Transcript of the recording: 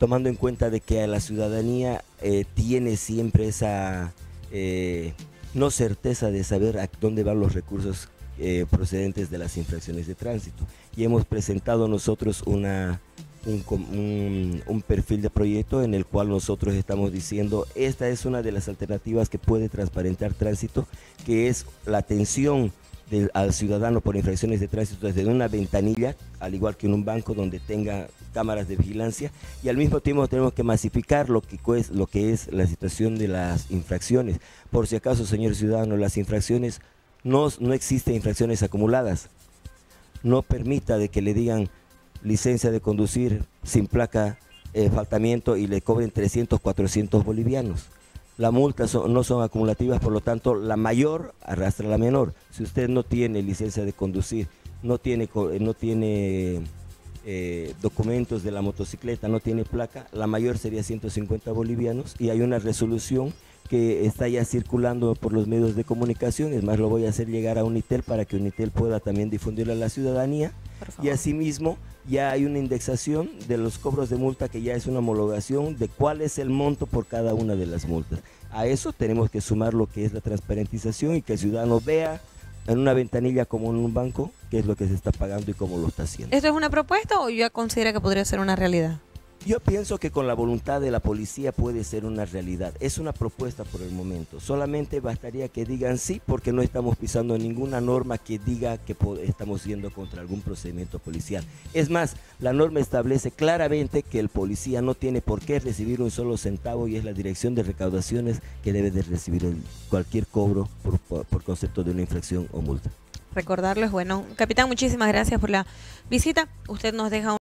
tomando en cuenta de que la ciudadanía eh, tiene siempre esa eh, no certeza de saber a dónde van los recursos eh, procedentes de las infracciones de tránsito. Y hemos presentado nosotros una, un, un, perfil de proyecto en el cual nosotros estamos diciendo esta es una de las alternativas que puede transparentar tránsito, que es la atención al ciudadano por infracciones de tránsito desde una ventanilla, al igual que en un banco donde tenga cámaras de vigilancia y al mismo tiempo tenemos que masificar lo que, es, lo que es la situación de las infracciones. Por si acaso, señor ciudadano, las infracciones, no, no existen infracciones acumuladas. No permita de que le digan licencia de conducir sin placa, eh, faltamiento y le cobren 300, 400 bolivianos las multas no son acumulativas, por lo tanto la mayor arrastra a la menor. Si usted no tiene licencia de conducir, no tiene, no tiene eh, documentos de la motocicleta, no tiene placa, la mayor sería 150 bolivianos y hay una resolución que está ya circulando por los medios de comunicación, es más lo voy a hacer llegar a Unitel para que Unitel pueda también difundirlo a la ciudadanía y asimismo ya hay una indexación de los cobros de multa que ya es una homologación de cuál es el monto por cada una de las multas. A eso tenemos que sumar lo que es la transparentización y que el ciudadano vea en una ventanilla como en un banco qué es lo que se está pagando y cómo lo está haciendo. ¿Esto es una propuesta o ya considera que podría ser una realidad? Yo pienso que con la voluntad de la policía puede ser una realidad. Es una propuesta por el momento. Solamente bastaría que digan sí porque no estamos pisando ninguna norma que diga que estamos yendo contra algún procedimiento policial. Es más, la norma establece claramente que el policía no tiene por qué recibir un solo centavo y es la dirección de recaudaciones que debe de recibir cualquier cobro por, por concepto de una infracción o multa. Recordarlo es bueno. Capitán, muchísimas gracias por la visita. Usted nos deja un